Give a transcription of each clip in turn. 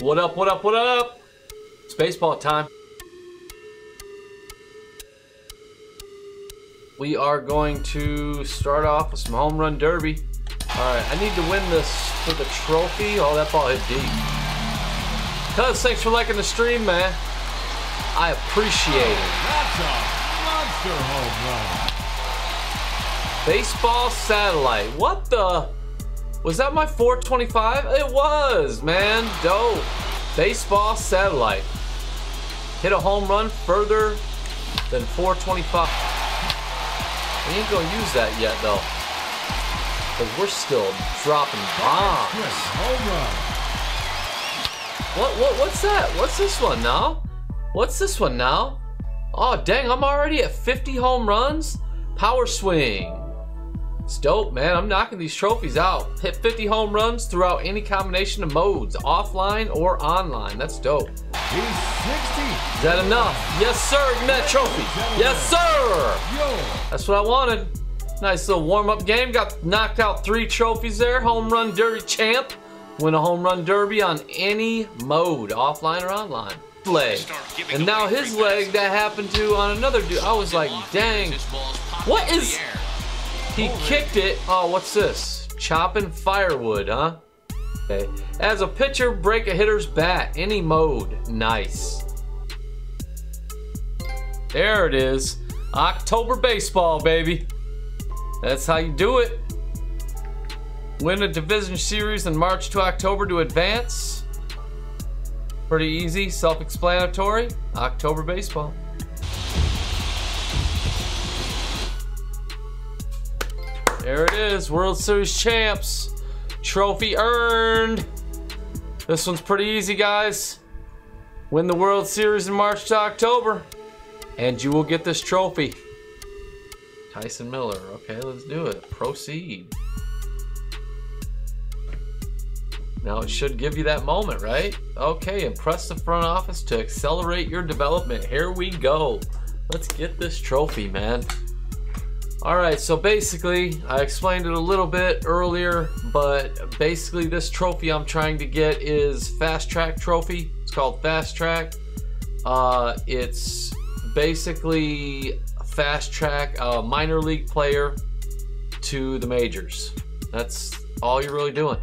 What up, what up, what up? It's baseball time. We are going to start off with some home run derby. All right, I need to win this for the trophy. Oh, that ball hit deep. Cuz, thanks for liking the stream, man. I appreciate it. That's a monster home run. Baseball satellite. What the? Was that my 425? It was, man. Dope. Baseball satellite. Hit a home run further than 425. We ain't gonna use that yet, though. Because we're still dropping bombs. Home run. What, what, what's that? What's this one now? What's this one now? Oh, dang, I'm already at 50 home runs? Power swing. It's dope, man. I'm knocking these trophies out. Hit 50 home runs throughout any combination of modes, offline or online. That's dope. Is He's 60. that enough? Yes, sir. Give me that trophy. Yes, sir. That's what I wanted. Nice little warm-up game. Got knocked out three trophies there. Home run derby champ. Win a home run derby on any mode, offline or online. Leg. And now his leg that happened to on another dude. I was like, dang. What is... He kicked it. Oh, what's this? Chopping firewood, huh? Okay. As a pitcher, break a hitter's bat. Any mode. Nice. There it is. October baseball, baby. That's how you do it. Win a division series in March to October to advance. Pretty easy, self-explanatory. October baseball. There it is, World Series champs. Trophy earned. This one's pretty easy, guys. Win the World Series in March to October, and you will get this trophy. Tyson Miller. Okay, let's do it. Proceed. Now it should give you that moment, right? Okay, impress the front office to accelerate your development. Here we go. Let's get this trophy, man. All right, so basically, I explained it a little bit earlier, but basically this trophy I'm trying to get is Fast Track Trophy. It's called Fast Track. Uh, it's basically fast track a minor league player to the majors. That's all you're really doing.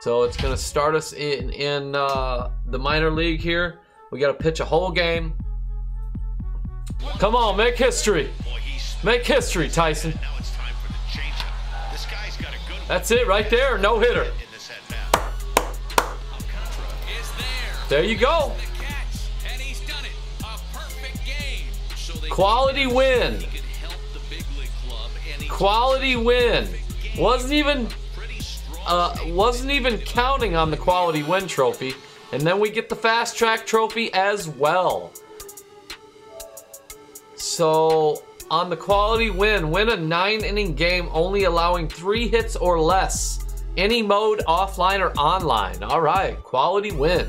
So it's gonna start us in in uh, the minor league here. We got to pitch a whole game. Come on, make history. Make history, Tyson. Now it's time for the changeup. This guy's got a good one That's it right there. No hitter. in this at bat. Alcantara is there. You go. The catch, and he's done it. A perfect game. So they Quality win. he could help the big league club, and he Quality win. Wasn't even uh, wasn't even counting on the quality win trophy, and then we get the fast track trophy as well. So on the quality win, win a nine inning game, only allowing three hits or less. Any mode, offline or online. All right, quality win.